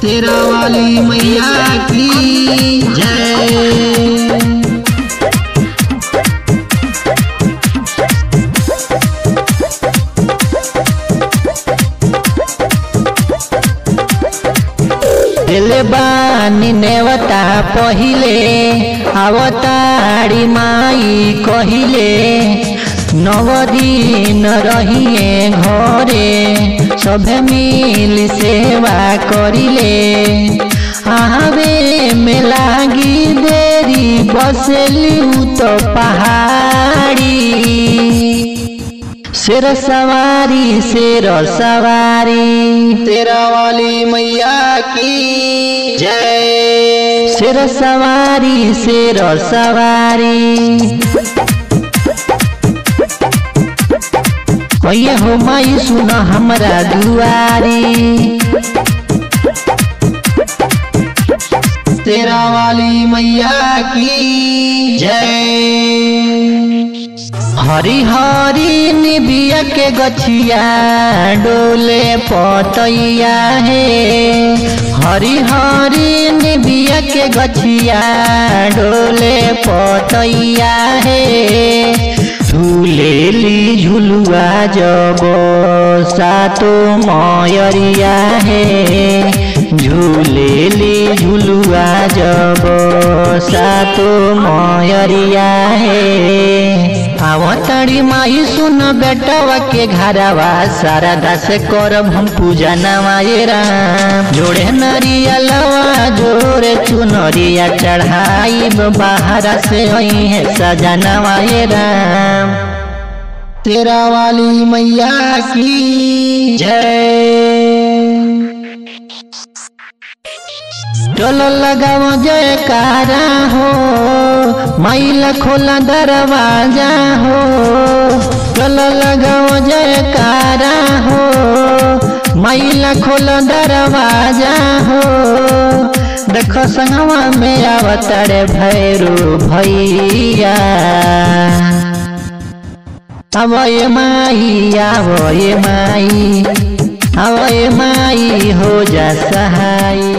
तेरा वाली मैया की जय। नेवता पहिले अवतारी माई कहिले नव दिन रहिए घरे। सभे मिल सेवा करिले आवे में लागी देरी बसली तो पहाड़ी शेर सवारी शेर सवारी तेरा वाली मैया की जय शेर सवारी शेर सवारी कहिए हो माई सुन हमारा दुआरी। तेरा वाली मैया की जय। हरी हरी निबिया के गछिया डोले पतैया हे। हरी हरी निबिया के गछिया डोले पतैया हे। झूलेली झुलुआ जब सातो मयरिया हे। झूलेली झुलुआ जब सातो मयरिया हे। माई सुन बेटवा के घरवा, सारा से करब हम पूजा नवाए राम। जोड़े नरियलवा जोड़े चुनरिया चढ़ाई बाहर से वही है सजा नवाए राम। तेरा वाली मैया की जय। चलो लगाओ जयकारा हो, माइल खोला दरवाज़ा हो। चलो लगाओ जयकारा हो, माइल खोला दरवाज़ा हो। देखो संगवा में आवतड़े भैरू भैया। अब ये माई, आवो ये माई। अब माई हो जा सहाई।